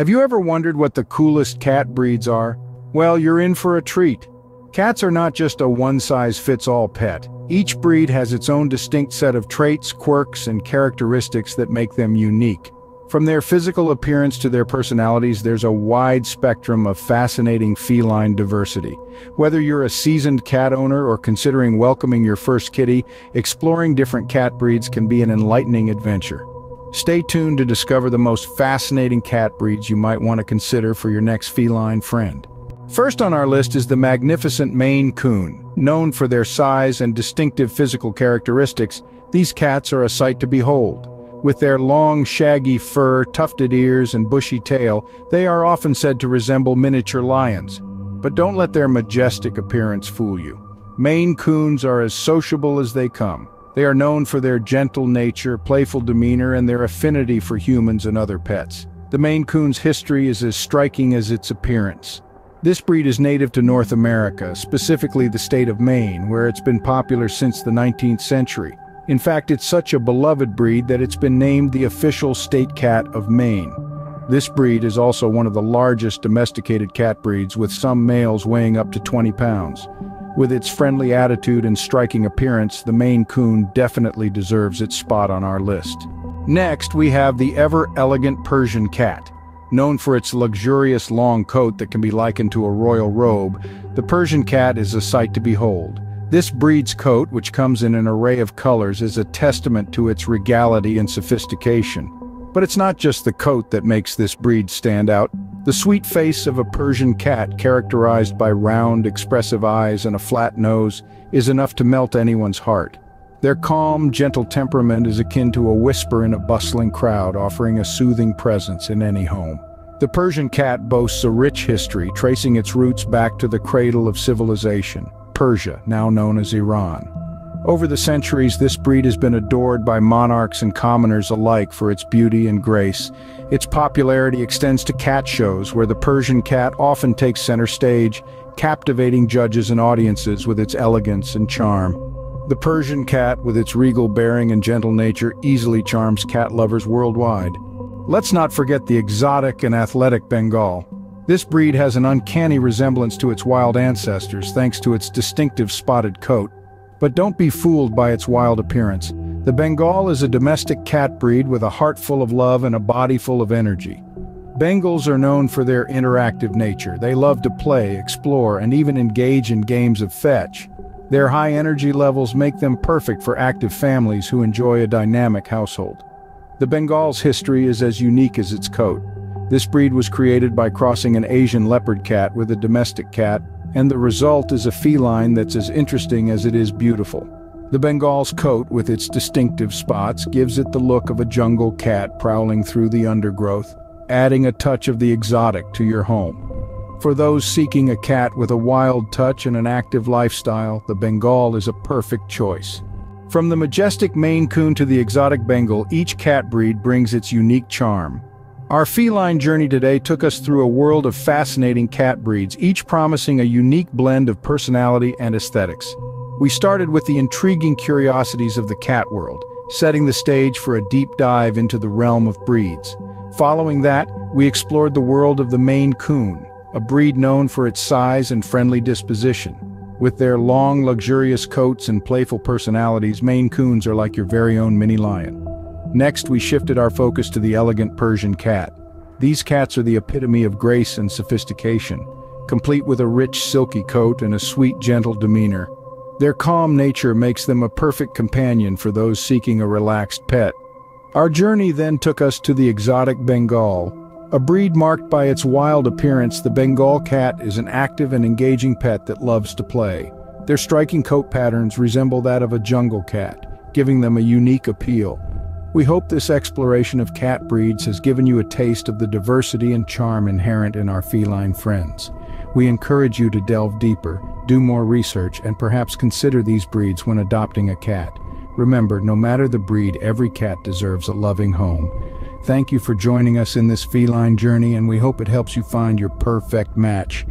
Have you ever wondered what the coolest cat breeds are? Well, you're in for a treat. Cats are not just a one-size-fits-all pet. Each breed has its own distinct set of traits, quirks, and characteristics that make them unique. From their physical appearance to their personalities, there's a wide spectrum of fascinating feline diversity. Whether you're a seasoned cat owner or considering welcoming your first kitty, exploring different cat breeds can be an enlightening adventure. Stay tuned to discover the most fascinating cat breeds you might want to consider for your next feline friend. First on our list is the magnificent Maine Coon. Known for their size and distinctive physical characteristics, these cats are a sight to behold. With their long, shaggy fur, tufted ears, and bushy tail, they are often said to resemble miniature lions. But don't let their majestic appearance fool you. Maine Coons are as sociable as they come. They are known for their gentle nature, playful demeanor, and their affinity for humans and other pets. The Maine Coon's history is as striking as its appearance. This breed is native to North America, specifically the state of Maine, where it's been popular since the 19th century. In fact, it's such a beloved breed that it's been named the official state cat of Maine. This breed is also one of the largest domesticated cat breeds, with some males weighing up to 20 pounds. With its friendly attitude and striking appearance, the Maine Coon definitely deserves its spot on our list. Next, we have the ever-elegant Persian cat. Known for its luxurious long coat that can be likened to a royal robe, the Persian cat is a sight to behold. This breed's coat, which comes in an array of colors, is a testament to its regality and sophistication. But it's not just the coat that makes this breed stand out. The sweet face of a Persian cat, characterized by round, expressive eyes and a flat nose, is enough to melt anyone's heart. Their calm, gentle temperament is akin to a whisper in a bustling crowd, offering a soothing presence in any home. The Persian cat boasts a rich history, tracing its roots back to the cradle of civilization. Persia, now known as Iran. Over the centuries, this breed has been adored by monarchs and commoners alike for its beauty and grace. Its popularity extends to cat shows, where the Persian cat often takes center stage, captivating judges and audiences with its elegance and charm. The Persian cat, with its regal bearing and gentle nature, easily charms cat lovers worldwide. Let's not forget the exotic and athletic Bengal. This breed has an uncanny resemblance to its wild ancestors thanks to its distinctive spotted coat. But don't be fooled by its wild appearance. The Bengal is a domestic cat breed with a heart full of love and a body full of energy. Bengals are known for their interactive nature. They love to play, explore, and even engage in games of fetch. Their high energy levels make them perfect for active families who enjoy a dynamic household. The Bengal's history is as unique as its coat. This breed was created by crossing an Asian leopard cat with a domestic cat, and the result is a feline that's as interesting as it is beautiful. The Bengal's coat, with its distinctive spots, gives it the look of a jungle cat prowling through the undergrowth, adding a touch of the exotic to your home. For those seeking a cat with a wild touch and an active lifestyle, the Bengal is a perfect choice. From the majestic Maine Coon to the exotic Bengal, each cat breed brings its unique charm. Our feline journey today took us through a world of fascinating cat breeds, each promising a unique blend of personality and aesthetics. We started with the intriguing curiosities of the cat world, setting the stage for a deep dive into the realm of breeds. Following that, we explored the world of the Maine Coon, a breed known for its size and friendly disposition. With their long, luxurious coats and playful personalities, Maine Coons are like your very own mini lion. Next, we shifted our focus to the elegant Persian cat. These cats are the epitome of grace and sophistication, complete with a rich silky coat and a sweet gentle demeanor. Their calm nature makes them a perfect companion for those seeking a relaxed pet. Our journey then took us to the exotic Bengal. A breed marked by its wild appearance, the Bengal cat is an active and engaging pet that loves to play. Their striking coat patterns resemble that of a jungle cat, giving them a unique appeal. We hope this exploration of cat breeds has given you a taste of the diversity and charm inherent in our feline friends. We encourage you to delve deeper, do more research, and perhaps consider these breeds when adopting a cat. Remember, no matter the breed, every cat deserves a loving home. Thank you for joining us in this feline journey, and we hope it helps you find your perfect match.